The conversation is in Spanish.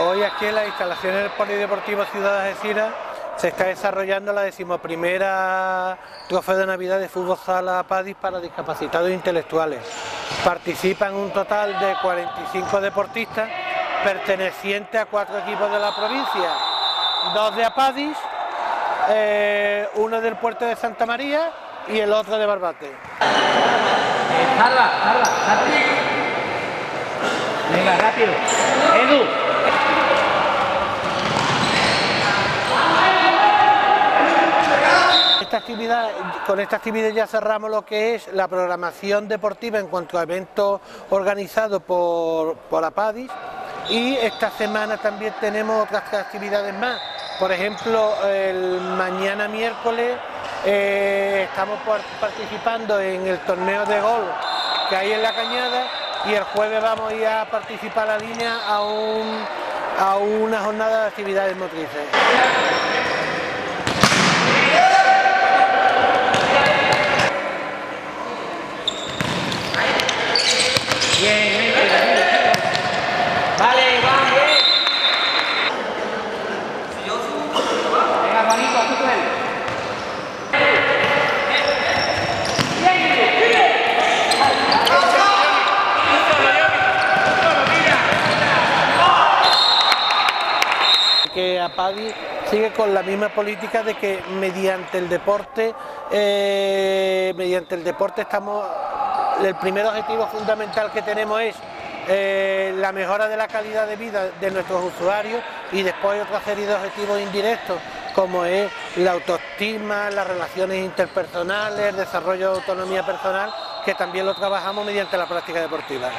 Hoy aquí en las instalaciones del Polideportivo Ciudad Algeciras se está desarrollando la decimoprimera trofeo de Navidad de Fútbol Sala Padis para discapacitados intelectuales. Participan un total de 45 deportistas pertenecientes a cuatro equipos de la provincia, dos de Apadis, eh, uno del puerto de Santa María y el otro de Barbate. Salva, salva, salva. Venga, rápido. Edu. Esta actividad, con esta actividad ya cerramos lo que es la programación deportiva en cuanto a eventos organizados por, por APADIS y esta semana también tenemos otras actividades más. Por ejemplo, el mañana miércoles eh, estamos par- participando en el torneo de gol que hay en la cañada y el jueves vamos a ir a participar a la línea a, un- a una jornada de actividades motrices. Bien, bien, bien, bien. Vale, va, bien. Venga, Juanito, a tu duelo. que APADI sigue con la misma política de que mediante el deporte, eh, mediante el deporte estamos, el primer objetivo fundamental que tenemos es eh, la mejora de la calidad de vida de nuestros usuarios y después hay otra serie de objetivos indirectos como es la autoestima, las relaciones interpersonales, el desarrollo de autonomía personal, que también lo trabajamos mediante la práctica deportiva.